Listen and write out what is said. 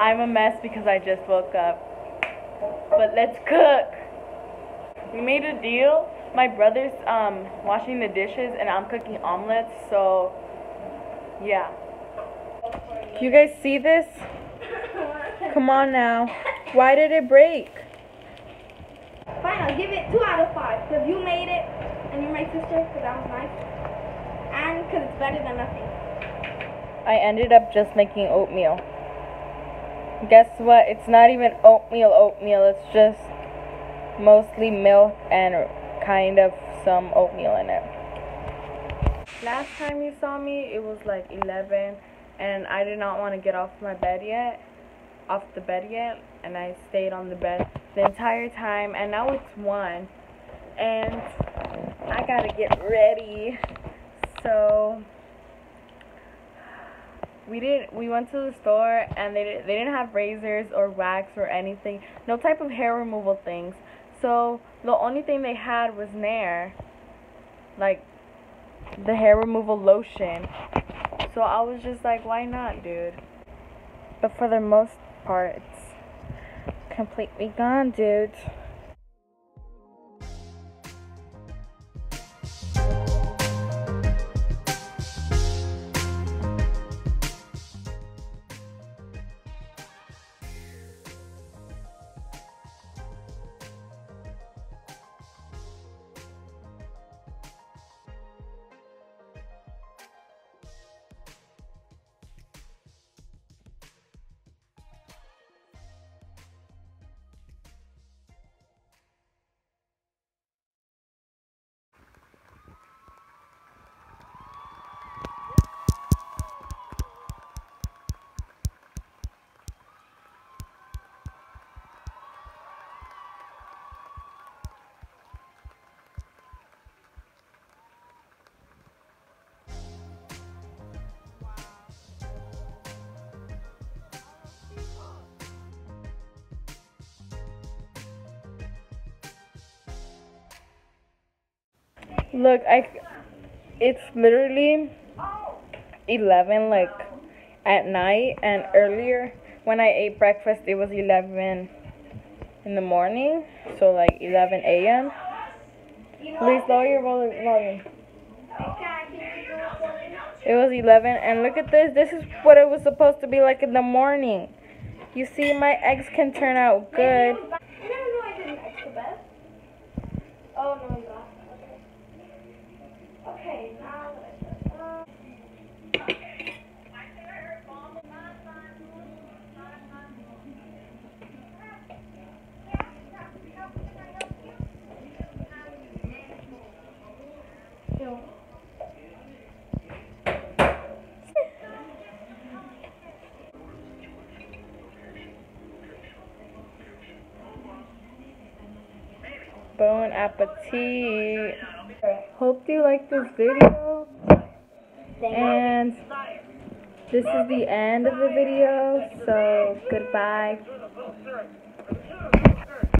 I'm a mess because I just woke up. But let's cook. We made a deal. My brother's um washing the dishes and I'm cooking omelets, so yeah. You guys see this? Come on now. Why did it break? Fine, I'll give it two out of five. Because you made it, and you're my sister, because that was nice. And because it's better than nothing. I ended up just making oatmeal. Guess what? It's not even oatmeal oatmeal. It's just mostly milk and kind of some oatmeal in it. Last time you saw me, it was like 11 and I did not want to get off my bed yet, off the bed yet, and I stayed on the bed the entire time and now it's 1 and I got to get ready. So we didn't we went to the store and they they didn't have razors or wax or anything no type of hair removal things. So the only thing they had was nair like the hair removal lotion. So i was just like why not dude? But for the most part it's completely gone dude Look, I. It's literally 11, like at night, and earlier when I ate breakfast, it was 11 in the morning, so like 11 a.m. Please lower your volume. It was 11, and look at this. This is what it was supposed to be like in the morning. You see, my eggs can turn out good. Oh, no, Bon appetit. Hope you like this video. And this is the end of the video. So goodbye.